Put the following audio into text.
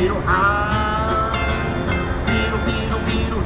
Piro, ah, piro, piru, piru,